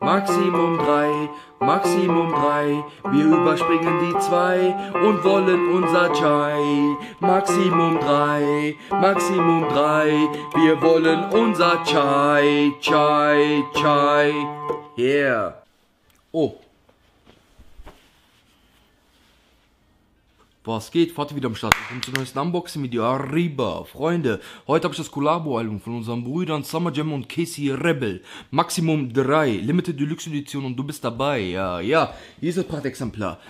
Maximum drei, Maximum drei. Wir überspringen die zwei und wollen unser Chai. Maximum drei, Maximum drei. Wir wollen unser Chai, Chai, Chai. Yeah. Oh. Was geht? Vater wieder am Start. Willkommen zum neuesten Unboxing-Video. Arriba, Freunde. Heute habe ich das Collabo-Album von unseren Brüdern Summer Jam und Casey Rebel. Maximum 3, Limited Deluxe Edition und du bist dabei. Ja, ja. Hier ist das Prachtexemplar.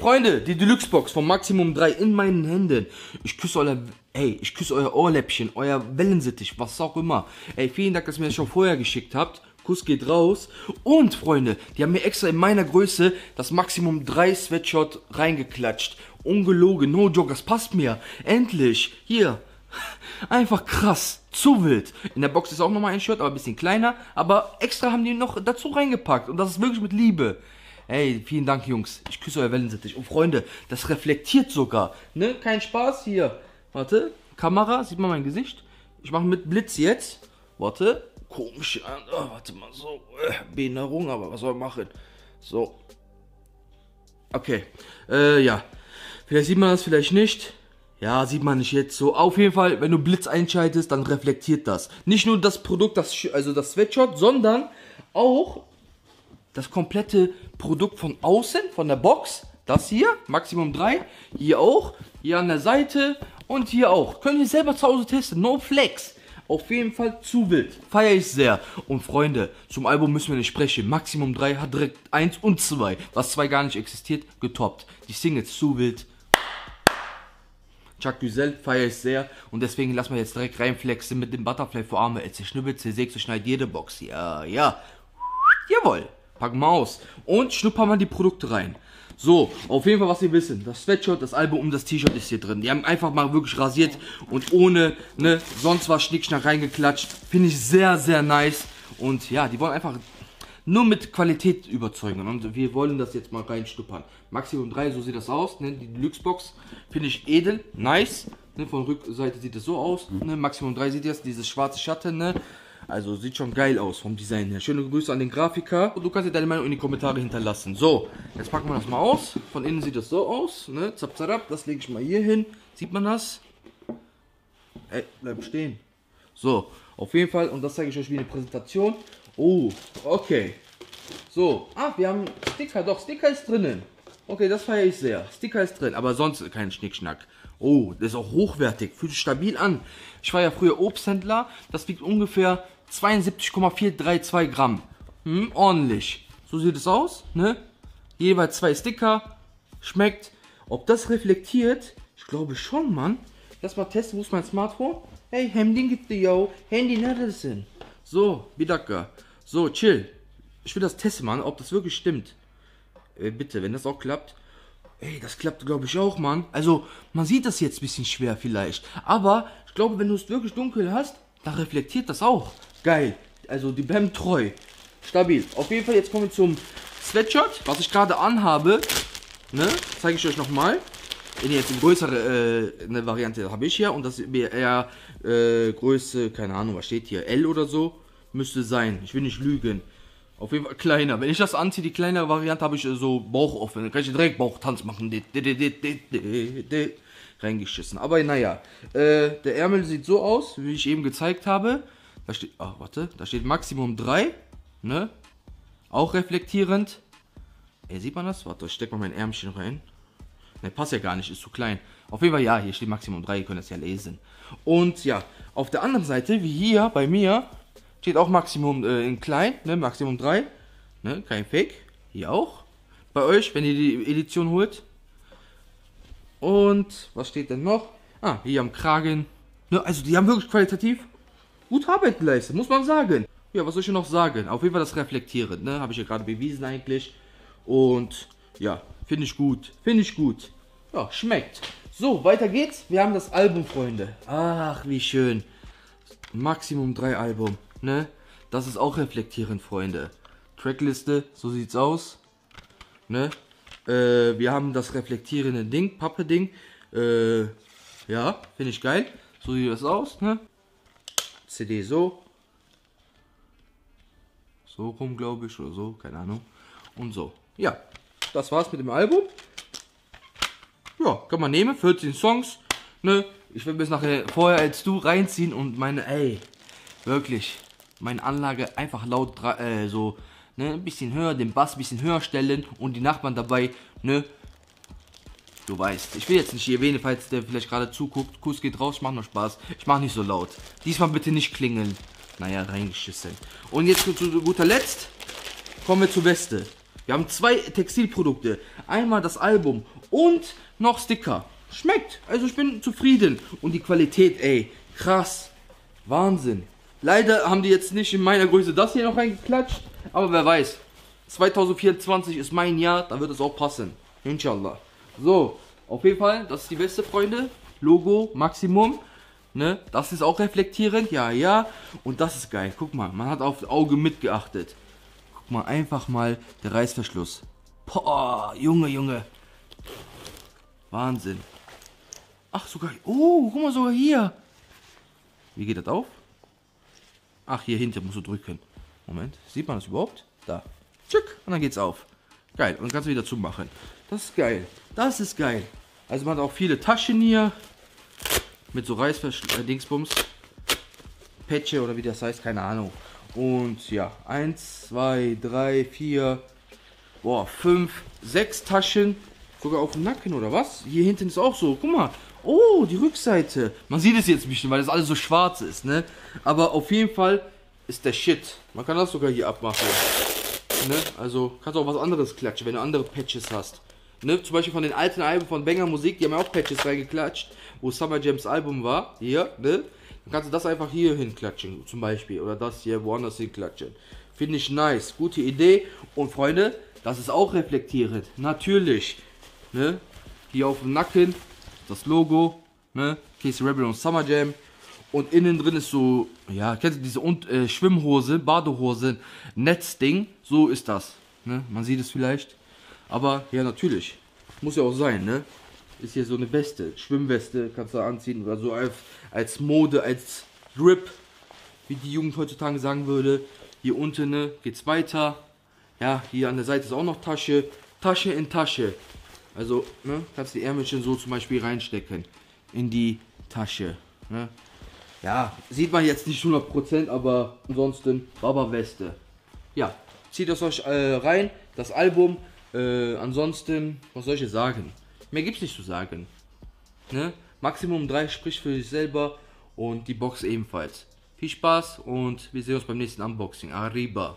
Freunde, die Deluxe-Box von Maximum 3 in meinen Händen. Ich küsse euer, ey, ich küsse euer Ohrläppchen, euer Wellensittich, was auch immer. Ey, vielen Dank, dass ihr mir das schon vorher geschickt habt. Kuss geht raus. Und, Freunde, die haben mir extra in meiner Größe das Maximum 3 Sweatshirt reingeklatscht. Ungelogen, no joke, das passt mir. Endlich. Hier. Einfach krass. Zu wild. In der Box ist auch nochmal ein Shirt, aber ein bisschen kleiner. Aber extra haben die noch dazu reingepackt. Und das ist wirklich mit Liebe. Ey, vielen Dank, Jungs. Ich küsse euer Wellensittich. Und Freunde, das reflektiert sogar. Ne? Kein Spaß hier. Warte. Kamera, sieht man mein Gesicht? Ich mache mit Blitz jetzt. Warte komisch. Oh, warte mal, so. Äh, Behinderung, aber was soll man machen? So. Okay. Äh, ja. Vielleicht sieht man das, vielleicht nicht. Ja, sieht man nicht jetzt so. Auf jeden Fall, wenn du Blitz einschaltest, dann reflektiert das. Nicht nur das Produkt, das, also das Sweatshirt, sondern auch das komplette Produkt von außen, von der Box. Das hier, Maximum 3. Hier auch. Hier an der Seite. Und hier auch. Könnt ihr selber zu Hause testen. No Flex. Auf jeden Fall zu wild. Feiere ich sehr. Und Freunde, zum Album müssen wir nicht sprechen. Maximum 3 hat direkt 1 und 2, was 2 gar nicht existiert, getoppt. Die Singles zu wild. Chuck Güzel feiere ich sehr. Und deswegen lassen wir jetzt direkt reinflexen mit dem Butterfly vor Arme. Er zerschnibbelt, zersägt, zerschneidet jede Box. Ja, ja. Jawohl. Packen wir aus. Und schnuppern wir die Produkte rein. So, auf jeden Fall, was ihr wissen, das Sweatshirt, das Album und das T-Shirt ist hier drin. Die haben einfach mal wirklich rasiert und ohne, ne, sonst was Schnickschnack reingeklatscht. Finde ich sehr, sehr nice. Und ja, die wollen einfach nur mit Qualität überzeugen. Und wir wollen das jetzt mal reinstuppern. Maximum 3, so sieht das aus. Ne? Die Deluxe-Box finde ich edel, nice. Ne? Von Rückseite sieht es so aus. Ne? Maximum 3 sieht das, dieses schwarze Schatten. Ne? Also sieht schon geil aus vom Design her. Schöne Grüße an den Grafiker. Und du kannst dir deine Meinung in die Kommentare hinterlassen. So, jetzt packen wir das mal aus. Von innen sieht das so aus. Ne? Zap, zap, das lege ich mal hier hin. Sieht man das? Ey, bleib stehen. So, auf jeden Fall. Und das zeige ich euch wie eine Präsentation. Oh, okay. So, ah, wir haben Sticker. Doch, Sticker ist drinnen. Okay, das feiere ich sehr. Sticker ist drin, aber sonst kein Schnickschnack. Oh, das ist auch hochwertig. Fühlt sich stabil an. Ich war ja früher Obsthändler. Das wiegt ungefähr 72,432 Gramm. Hm, ordentlich. So sieht es aus, ne? Jeweils zwei Sticker. Schmeckt. Ob das reflektiert? Ich glaube schon, Mann. Lass mal testen. Wo ist mein Smartphone? Hey, Handy gibt dir, yo. Handy Nelson. So, Bidaka. So, chill. Ich will das testen, Mann, ob das wirklich stimmt. Äh, bitte, wenn das auch klappt. Ey, das klappt, glaube ich, auch, Mann. Also, man sieht das jetzt ein bisschen schwer vielleicht. Aber ich glaube, wenn du es wirklich dunkel hast, dann reflektiert das auch. Geil. Also die bleiben treu. Stabil. Auf jeden Fall, jetzt kommen wir zum Sweatshirt, was ich gerade anhabe. Ne? Zeige ich euch nochmal. Jetzt eine größere äh, eine Variante habe ich hier und das eher äh, Größe, keine Ahnung, was steht hier, L oder so, müsste sein. Ich will nicht lügen. Auf jeden Fall kleiner. Wenn ich das anziehe, die kleinere Variante, habe ich äh, so Bauch offen. Dann kann ich direkt Bauchtanz machen. Reingeschissen. Aber naja, äh, der Ärmel sieht so aus, wie ich eben gezeigt habe. Da steht, ach, warte, da steht Maximum 3, ne? Auch reflektierend. Ey, sieht man das? Warte, ich steck mal mein Ärmchen rein. Ne, passt ja gar nicht, ist zu klein. Auf jeden Fall, ja, hier steht Maximum 3, ihr könnt das ja lesen. Und ja, auf der anderen Seite, wie hier bei mir, steht auch Maximum äh, in klein, ne, Maximum 3. Ne, kein Fake. Hier auch. Bei euch, wenn ihr die Edition holt. Und was steht denn noch? Ah, hier am Kragen. Ne, also die haben wirklich qualitativ gut Arbeit geleistet, muss man sagen. Ja, was soll ich noch sagen? Auf jeden Fall das Reflektieren, ne? Habe ich ja gerade bewiesen eigentlich. Und ja, finde ich gut. Finde ich gut. Ja, schmeckt. So, weiter geht's. Wir haben das Album, Freunde. Ach, wie schön. Maximum 3 Album, ne? Das ist auch reflektierend, Freunde. Trackliste, so sieht's aus. Ne? Äh, wir haben das reflektierende Ding, Pappe-Ding. Äh, ja, finde ich geil. So sieht das aus, ne? CD so. So rum, glaube ich, oder so, keine Ahnung. Und so. Ja, das war's mit dem Album. Ja, kann man nehmen, 14 Songs. Ne, ich will bis nachher vorher als du reinziehen und meine, ey, wirklich, meine Anlage einfach laut, äh, so, ne, ein bisschen höher, den Bass ein bisschen höher stellen und die Nachbarn dabei, ne, du weißt. Ich will jetzt nicht erwähnen, falls der vielleicht gerade zuguckt. Kuss geht raus, macht nur Spaß. Ich mach nicht so laut. Diesmal bitte nicht klingeln. Naja, reingeschissen. Und jetzt zu guter Letzt kommen wir zur Weste. Wir haben zwei Textilprodukte. Einmal das Album und noch Sticker. Schmeckt. Also ich bin zufrieden. Und die Qualität, ey, krass. Wahnsinn. Leider haben die jetzt nicht in meiner Größe das hier noch reingeklatscht. Aber wer weiß. 2024 ist mein Jahr, da wird es auch passen. Inshallah. So, auf jeden Fall, das ist die Weste, Freunde. Logo, Maximum. Ne? Das ist auch reflektierend, ja, ja. Und das ist geil. Guck mal, man hat auf Auge mitgeachtet. Guck mal, einfach mal der Reißverschluss. Boah, Junge, Junge. Wahnsinn. Ach, sogar. Oh, guck mal, sogar hier. Wie geht das auf? Ach, hier hinter musst du drücken. Moment, sieht man das überhaupt? Da. Tschick, und dann geht's auf. Geil, und kannst du wieder zumachen. Das ist geil. Das ist geil. Also man hat auch viele Taschen hier. Mit so Reißverschluss-Dingsbums. Äh, Patche oder wie das heißt, keine Ahnung. Und ja, 1, 2, 3, 4, boah, 5, 6 Taschen. Sogar auf dem Nacken oder was? Hier hinten ist auch so. Guck mal. Oh, die Rückseite. Man sieht es jetzt ein bisschen, weil das alles so schwarz ist, ne? Aber auf jeden Fall ist der Shit. Man kann das sogar hier abmachen. Ne? Also kannst du auch was anderes klatschen, wenn du andere Patches hast. Ne? Zum Beispiel von den alten Alben von Banger Musik, die haben ja auch Patches reingeklatscht, wo Summer Jams Album war. Hier, ne? Dann kannst du das einfach hier hinklatschen, zum Beispiel. Oder das hier woanders hinklatschen. Finde ich nice. Gute Idee. Und Freunde, das ist auch reflektierend. Natürlich. Ne? Hier auf dem Nacken, das Logo. Ne? Casey Rebel und Summer Jam. Und innen drin ist so, ja, kennst du diese äh, Schwimmhose, Badehose, Netzding? So ist das. Ne? Man sieht es vielleicht. Aber ja, natürlich. Muss ja auch sein, ne? Ist hier so eine Weste, Schwimmweste kannst du anziehen oder so als, als Mode, als Drip, wie die Jugend heutzutage sagen würde. Hier unten ne, geht's weiter. Ja, hier an der Seite ist auch noch Tasche. Tasche in Tasche. Also, ne, kannst die Ärmelchen so zum Beispiel reinstecken. In die Tasche. Ne? Ja, sieht man jetzt nicht 100%, aber ansonsten Baba-Weste. Ja, zieht das euch äh, rein. Das Album äh, ansonsten, was soll ich sagen? Mehr gibt's nicht zu sagen. Ne? Maximum 3 spricht für sich selber und die Box ebenfalls. Viel Spaß und wir sehen uns beim nächsten Unboxing. Arriba.